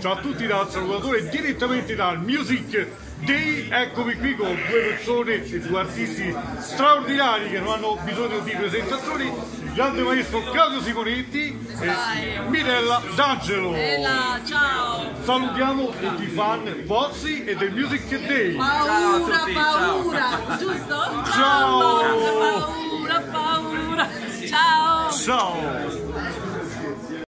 Ciao a tutti dal salutatore direttamente dal Music Day, eccomi qui con due persone e due artisti straordinari che non hanno bisogno di presentazioni, il grande maestro Claudio Simonetti e Mirella D'Angelo. Bella, ciao! Salutiamo tutti i fan Bozzi e del Music Day. Paura, paura, giusto? Ciao. Paura, paura, paura. Ciao! Ciao!